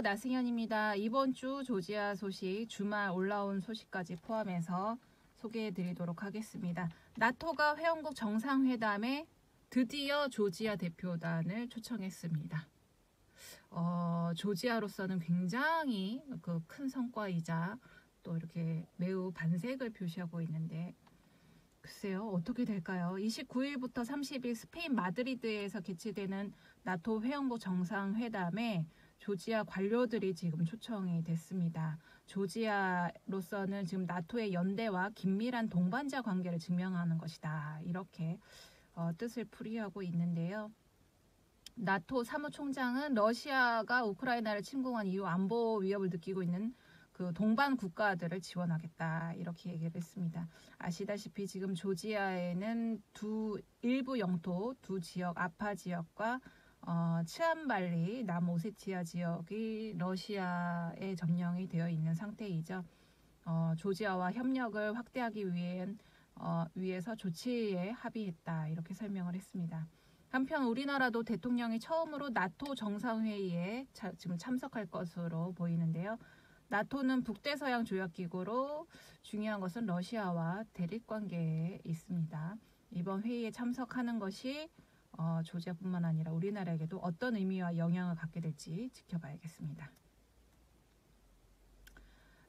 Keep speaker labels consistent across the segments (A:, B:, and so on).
A: 나승현입니다. 이번 주 조지아 소식 주말 올라온 소식까지 포함해서 소개해 드리도록 하겠습니다. 나토가 회원국 정상회담에 드디어 조지아 대표단을 초청했습니다. 어, 조지아로서는 굉장히 그 큰 성과이자 또 이렇게 매우 반색을 표시하고 있는데 글쎄요 어떻게 될까요? 29일부터 30일 스페인 마드리드에서 개최되는 나토 회원국 정상회담에 조지아 관료들이 지금 초청이 됐습니다. 조지아로서는 지금 나토의 연대와 긴밀한 동반자 관계를 증명하는 것이다. 이렇게 어, 뜻을 풀이하고 있는데요. 나토 사무총장은 러시아가 우크라이나를 침공한 이후 안보 위협을 느끼고 있는 그 동반 국가들을 지원하겠다 이렇게 얘기를 했습니다. 아시다시피 지금 조지아에는 두 일부 영토 두 지역 아파 지역과 어, 치안발리 남오세티아 지역이 러시아에 점령이 되어 있는 상태이죠. 어, 조지아와 협력을 확대하기 위한 어, 위해서 조치에 합의했다 이렇게 설명을 했습니다. 한편 우리나라도 대통령이 처음으로 나토 정상회의에 자, 지금 참석할 것으로 보이는데요. 나토는 북대서양 조약기구로 중요한 것은 러시아와 대립 관계에 있습니다. 이번 회의에 참석하는 것이 어, 조지아뿐만 아니라 우리나라에게도 어떤 의미와 영향을 갖게 될지 지켜봐야겠습니다.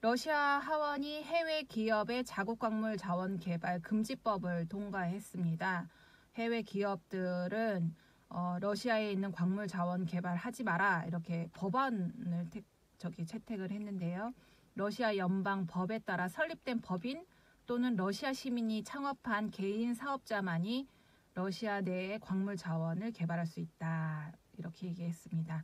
A: 러시아 하원이 해외 기업의 자국 광물 자원 개발 금지법을 통과했습니다. 해외 기업들은 어, 러시아에 있는 광물 자원 개발하지 마라 이렇게 법안을 택, 저기 채택을 했는데요. 러시아 연방 법에 따라 설립된 법인 또는 러시아 시민이 창업한 개인 사업자만이 러시아 내에 광물 자원을 개발할 수 있다. 이렇게 얘기했습니다.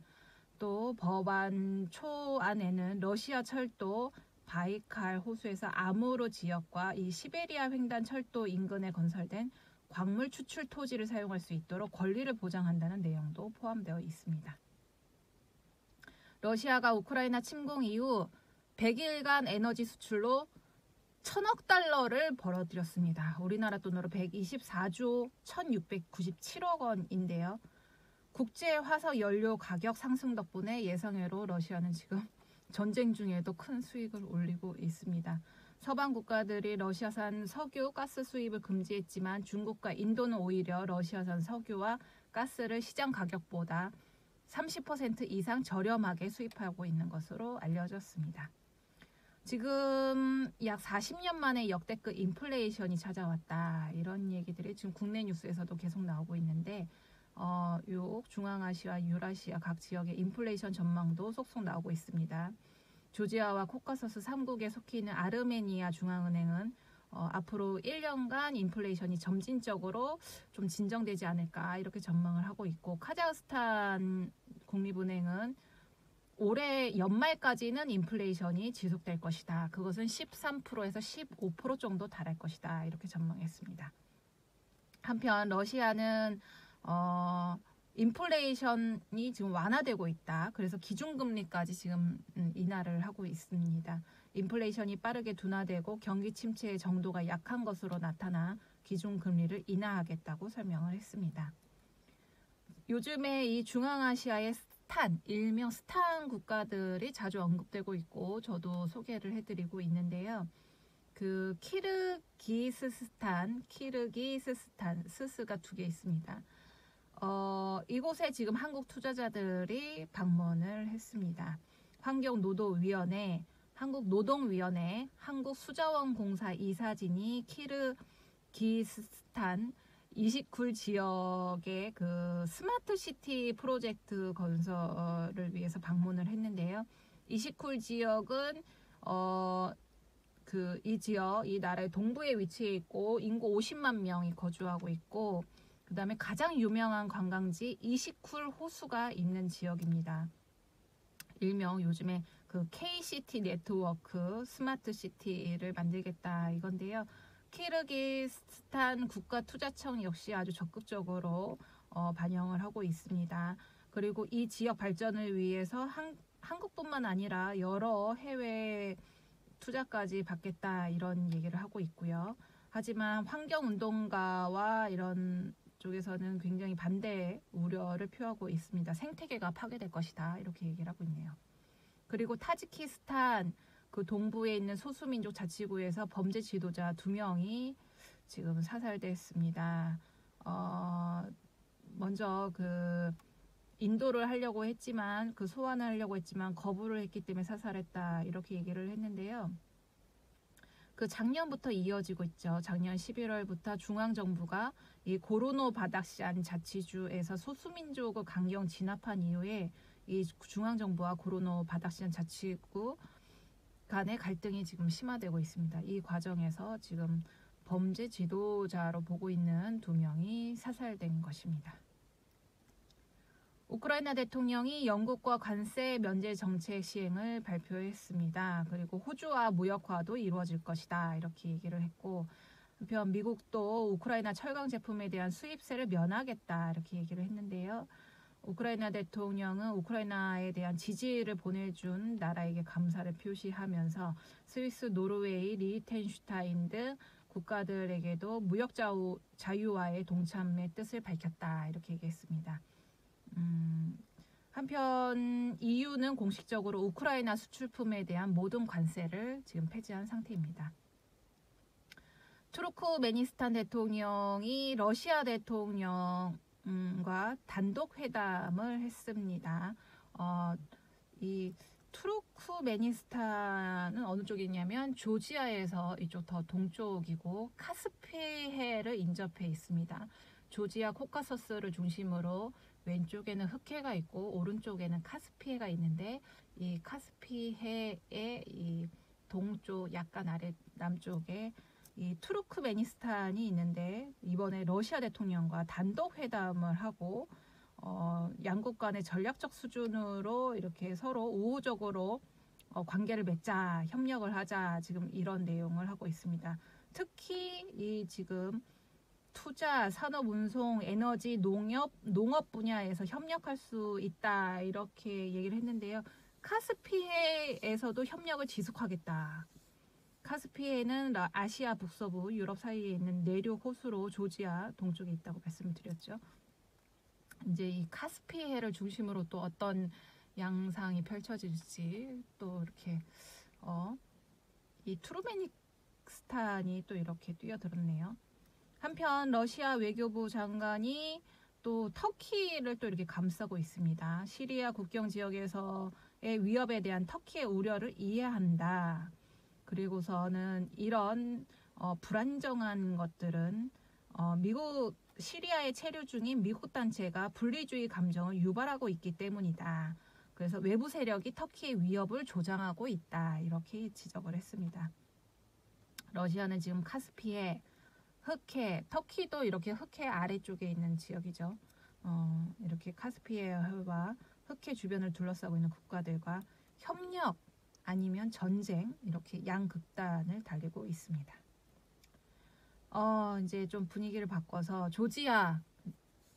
A: 또 법안 초안에는 러시아 철도 바이칼 호수에서 아무로 지역과 이 시베리아 횡단 철도 인근에 건설된 광물 추출 토지를 사용할 수 있도록 권리를 보장한다는 내용도 포함되어 있습니다. 러시아가 우크라이나 침공 이후 100일간 에너지 수출로 천억 달러를 벌어들였습니다. 우리나라 돈으로 124조 1697억 원인데요. 국제 화석 연료 가격 상승 덕분에 예상외로 러시아는 지금 전쟁 중에도 큰 수익을 올리고 있습니다. 서방 국가들이 러시아산 석유, 가스 수입을 금지했지만 중국과 인도는 오히려 러시아산 석유와 가스를 시장 가격보다 30% 이상 저렴하게 수입하고 있는 것으로 알려졌습니다. 지금 약 40년 만에 역대급 인플레이션이 찾아왔다. 이런 얘기들이 지금 국내 뉴스에서도 계속 나오고 있는데 어, 요 중앙아시아, 유라시아 각 지역의 인플레이션 전망도 속속 나오고 있습니다. 조지아와 코카서스 3국에 속해 있는 아르메니아 중앙은행은 어, 앞으로 1년간 인플레이션이 점진적으로 좀 진정되지 않을까 이렇게 전망을 하고 있고 카자흐스탄 국립은행은 올해 연말까지는 인플레이션이 지속될 것이다. 그것은 13%에서 15% 정도 달할 것이다. 이렇게 전망했습니다. 한편 러시아는 어, 인플레이션이 지금 완화되고 있다. 그래서 기준금리까지 지금 음, 인하를 하고 있습니다. 인플레이션이 빠르게 둔화되고 경기 침체의 정도가 약한 것으로 나타나 기준금리를 인하하겠다고 설명을 했습니다. 요즘에 이 중앙아시아의 스탄, 일명 스탄 국가들이 자주 언급되고 있고 저도 소개를 해드리고 있는데요. 그 키르기스스탄, 키르기스스탄, 스스가 두 개 있습니다. 어, 이곳에 지금 한국 투자자들이 방문을 했습니다. 환경노도위원회, 한국노동위원회, 한국수자원공사 이사진이 키르기스스탄 이식쿨 지역의 그 smart city 프로젝트 건설을 위해서 방문을 했는데요. 29 지역은 어 그 이 지역 이 나라의 동부에 위치해 있고 인구 50만 명이 거주하고 있고 그다음에 가장 유명한 관광지 이식쿨 호수가 있는 지역입니다. 일명 요즘에 그 KCT 네트워크 smart city를 만들겠다 이건데요. 키르기스탄 국가투자청 역시 아주 적극적으로 어, 반영을 하고 있습니다. 그리고 이 지역 발전을 위해서 한, 한국뿐만 아니라 여러 해외 투자까지 받겠다 이런 얘기를 하고 있고요. 하지만 환경운동가와 이런 쪽에서는 굉장히 반대 우려를 표하고 있습니다. 생태계가 파괴될 것이다 이렇게 얘기를 하고 있네요. 그리고 타지키스탄 그 동부에 있는 소수민족 자치구에서 범죄 지도자 두 명이 지금 사살됐습니다. 어, 먼저 그 인도를 하려고 했지만 그 소환을 하려고 했지만 거부를 했기 때문에 사살했다 이렇게 얘기를 했는데요. 그 작년부터 이어지고 있죠. 작년 11월부터 중앙 정부가 이 고로노 바닥시안 자치주에서 소수민족을 강경 진압한 이후에 이 중앙 정부와 고로노 바닥시안 자치구 간의 갈등이 지금 심화되고 있습니다. 이 과정에서 지금 범죄 지도자로 보고 있는 두 명이 사살된 것입니다. 우크라이나 대통령이 영국과 관세 면제 정책 시행을 발표했습니다. 그리고 호주와 무역화도 이루어질 것이다. 이렇게 얘기를 했고 한편 미국도 우크라이나 철강 제품에 대한 수입세를 면하겠다. 이렇게 얘기를 했는데요. 우크라이나 대통령은 우크라이나에 대한 지지를 보내준 나라에게 감사를 표시하면서 스위스, 노르웨이, 리텐슈타인 등 국가들에게도 무역 자유와의 동참의 뜻을 밝혔다. 이렇게 얘기했습니다. 음, 한편 EU는 공식적으로 우크라이나 수출품에 대한 모든 관세를 지금 폐지한 상태입니다. 투르크메니스탄 대통령이 러시아 대통령 과 단독 회담을 했습니다. 어, 이 투르크메니스탄은 어느 쪽이냐면 조지아에서 이쪽 더 동쪽이고 카스피해를 인접해 있습니다. 조지아 코카서스를 중심으로 왼쪽에는 흑해가 있고 오른쪽에는 카스피해가 있는데 이 카스피해의 이 동쪽 약간 아래 남쪽에 이 투르크메니스탄이 있는데 이번에 러시아 대통령과 단독 회담을 하고 어, 양국 간의 전략적 수준으로 이렇게 서로 우호적으로 어, 관계를 맺자 협력을 하자 지금 이런 내용을 하고 있습니다. 특히 이 지금 투자, 산업, 운송, 에너지, 농업, 농업 분야에서 협력할 수 있다 이렇게 얘기를 했는데요. 카스피해에서도 협력을 지속하겠다. 카스피해는 아시아 북서부 유럽 사이에 있는 내륙 호수로 조지아 동쪽에 있다고 말씀드렸죠. 이제 이 카스피해를 중심으로 또 어떤 양상이 펼쳐질지 또 이렇게 어, 이 투르메니스탄이 또 이렇게 뛰어들었네요. 한편 러시아 외교부 장관이 또 터키를 또 이렇게 감싸고 있습니다. 시리아 국경 지역에서의 위협에 대한 터키의 우려를 이해한다. 그리고서는 이런 어, 불안정한 것들은 어, 미국 시리아에 체류 중인 미국 단체가 분리주의 감정을 유발하고 있기 때문이다. 그래서 외부 세력이 터키의 위협을 조장하고 있다. 이렇게 지적을 했습니다. 러시아는 지금 카스피에 흑해, 터키도 이렇게 흑해 아래쪽에 있는 지역이죠. 어, 이렇게 카스피해와 흑해 주변을 둘러싸고 있는 국가들과 협력 아니면 전쟁 이렇게 양극단을 달리고 있습니다. 어, 이제 좀 분위기를 바꿔서 조지아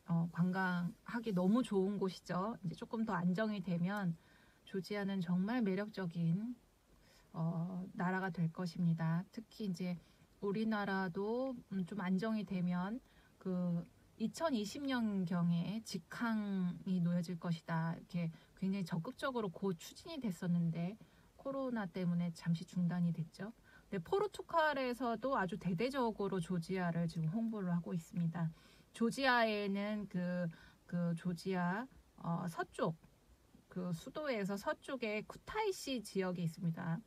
A: 어, 관광하기 너무 좋은 곳이죠. 이제 조금 더 안정이 되면 조지아는 정말 매력적인 어, 나라가 될 것입니다. 특히 이제 우리나라도 음, 좀 안정이 되면 그 2020년경에 직항이 놓여질 것이다. 이렇게 굉장히 적극적으로 고 추진이 됐었는데 코로나 때문에 잠시 중단이 됐죠. 근데 포르투갈에서도 아주 대대적으로 조지아를 지금 홍보를 하고 있습니다. 조지아에는 그, 그 조지아 어, 서쪽 그 수도에서 서쪽에 쿠타이시 지역이 있습니다.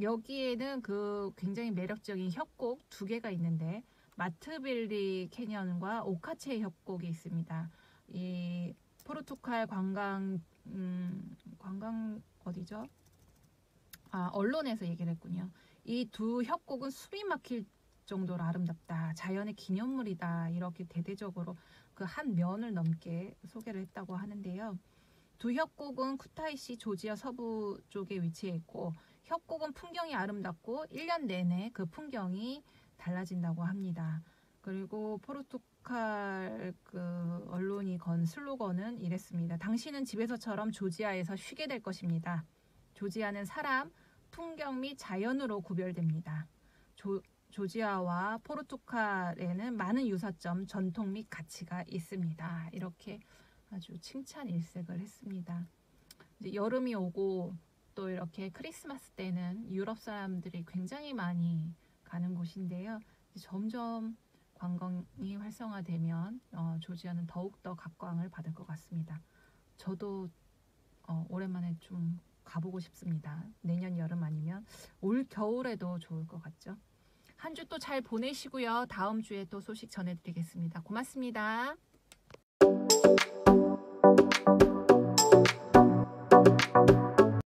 A: 여기에는 그 굉장히 매력적인 협곡 두 개가 있는데 마트빌리 캐년과 오카체 협곡이 있습니다. 이 포르투갈 관광 음, 관광 어디죠? 아 언론에서 얘기를 했군요. 이 두 협곡은 숨이 막힐 정도로 아름답다. 자연의 기념물이다. 이렇게 대대적으로 그 한 면을 넘게 소개를 했다고 하는데요. 두 협곡은 쿠타이시 조지아 서부 쪽에 위치해 있고 협곡은 풍경이 아름답고 1년 내내 그 풍경이 달라진다고 합니다. 그리고 포르투갈 그 언론이 건 슬로건은 이랬습니다. 당신은 집에서처럼 조지아에서 쉬게 될 것입니다. 조지아는 사람, 풍경 및 자연으로 구별됩니다. 조, 조지아와 포르투갈에는 많은 유사점, 전통 및 가치가 있습니다. 이렇게 아주 칭찬 일색을 했습니다. 이제 여름이 오고 또 이렇게 크리스마스 때는 유럽 사람들이 굉장히 많이 가는 곳인데요. 점점 관광이 활성화되면 어, 조지아는 더욱더 각광을 받을 것 같습니다. 저도 어, 오랜만에 좀 가보고 싶습니다. 내년 여름 아니면 올 겨울에도 좋을 것 같죠. 한 주 또 잘 보내시고요. 다음 주에 또 소식 전해드리겠습니다. 고맙습니다.